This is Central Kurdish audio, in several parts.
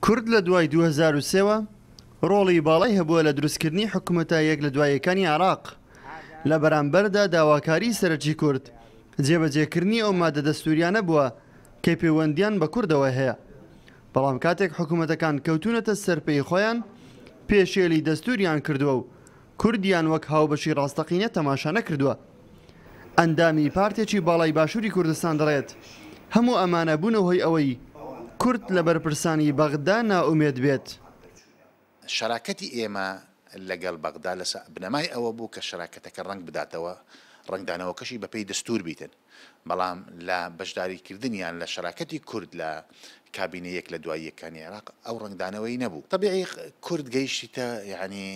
کورد لە دوای دوو هەزار و سێ وە ڕۆڵی باڵای هەبووە لە دروستکردنی حکومەتە یەک لە دوا یەکانی عێراق لە بەرامبەردا داواکاری سەرەکی کورد جێبەجێکردنی ئەو مادە دەستووریانە بووە کە پێوەندیان بە کوردەوە هەیە بەڵام کاتێک حکومەتەکان کەوتونەتە سەر پێی خۆیان پێشێلی دەستووریان کردووە و کوردیان وەک هاوبەشی ڕاستەقینە تەماشا نەکردووە. ئەندامی پارتێکی باڵای باشوری کوردستان دەڵێت، هەموو ئەمانە بوونە هۆی ئەوەی کورد لە بەرپرسانی بەغدا نائومێد بێت. شەراکەتی ئێمە لەگەڵ بەغدا لەسە بنەمای ئەوە بوو کە شەراکەتەکە ڕەنگ بداتەوە، ڕەنگدانەوەکەشی بەپێی دەستوور بیتن. بەڵام لە بەشداریکردنیان لە شەراکەتی کورد لە کابینە یەک لە دوای یەکانی عێراق ئەو ڕەنگدانەوەی نەبوو. تەبیعی کورد گەیشتیتە یانی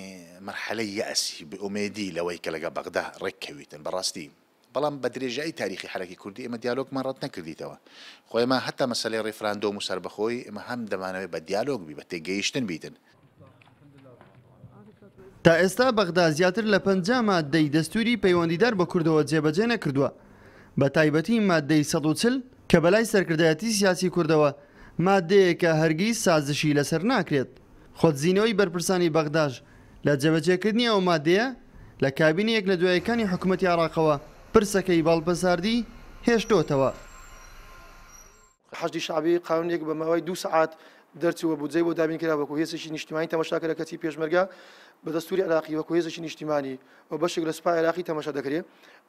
مەرحەلەی یەئسی، بێ ئومێدی لەوەی کە لەگەڵ بەغدا ڕێک کەویتن بە ڕاستی. بەڵام بە درێژایی تاریخی حەرەکی کوردی ئێمە دیالۆگمان ڕەت نەکردیتەوە. خۆ ئێمە هەتا مەسەلەی ڕیفراندۆم و سەربەخۆیی ئێمە هەم دەمانەوێ بە دیالۆگ بی، بە تێگەیشتن بیتن. تا ئێستا بەغدا زیاتر لە پەنجا ماددەی دەستووری پەیوەندیدار بە کوردەوە جێبەجێ نەکردووە، بەتایبەتی ماددەی سەد و چل کە بەلای سەرکردایەتی سیاسی کوردەوە ماددەیەکە هەرگیز سازشی لەسەر ناکرێت، خۆدزینەوەی بەرپرسانی بەغداش لە جێبەجێکردنی ئەو ماددەیە لە کابینە یەک لە دوا یەکانی حکومەتی عێراقەوە پرسەکەی بە هەڵپەساردی هێشتۆتەوە. حەشدی شەعبی قانونێک بە ماوەی دوو سەعات دەرچووە بودجەی بۆ دابین کرا وەکو هێزێکی نیشتیمانی تەمەشا کرا کەچی پێشمەرگە بە دەستوری عێراقی وەکو هێزێکی نیشتیمانی و بەشێک لە سوپای عێراقی تەمەشا دەکرێ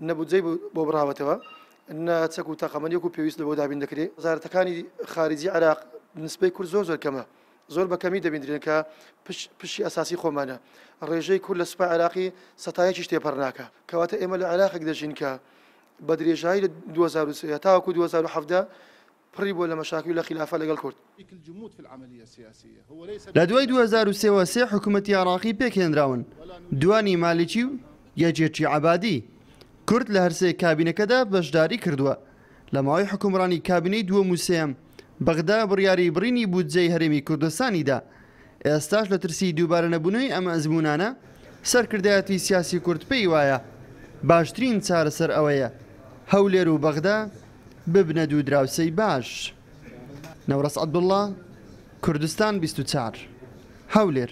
نە بودجەی بۆ بڕاوەتەوە نە چەک و تەقەمەنی وەکو پێویست لە بۆ دابین دەکرێ وەزارەتەکانی خارجی عێراق نسبەی کورد زۆر زۆر کەمە زۆر بە کەمی دەبیندرێن کە پشی ئەساسی خۆمانە ڕێژەی کورد لە سوپای عێراقی سەتایەکیش تێپەڕ ناکە کەواتە ئێمە لە عێراقێک دەژین کە بە درێژایی لە دوو هەزار و سێ هەتاوەکو دوو هەزار و حەڤدە پڕی بووە لە مەشاکل و لە خیلافە لەگەڵ کورد. لە دوای دوو هەزار و سێ وە سێ حکوومەتی عێڕاقی پێک هێنراون، دووانی مالیکی و یەکێتی عەبادی. کورد لە هەر سێ کابینەکەدا بەشداری کردووە. لە ماوەی حوکمڕانی کابینەی دووەم و سێیەم، بەغدا بڕیاری بڕینی بودجەی هەرێمی کوردستانی دا، ئێستاش لە ترسی دووبارە نەبوونەوەی ئەم ئەزموونانە، سەرکردایەتی سیاسی کورد پێی وایە باشترین چارەسەر ئەوەیە هەولێر و بەغدا ببنە دوو دراوسێی باش. نەورەس عەبدوڵا، کوردستان بیست و چوار، هەولێر.